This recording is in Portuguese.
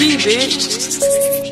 aqui, bitch.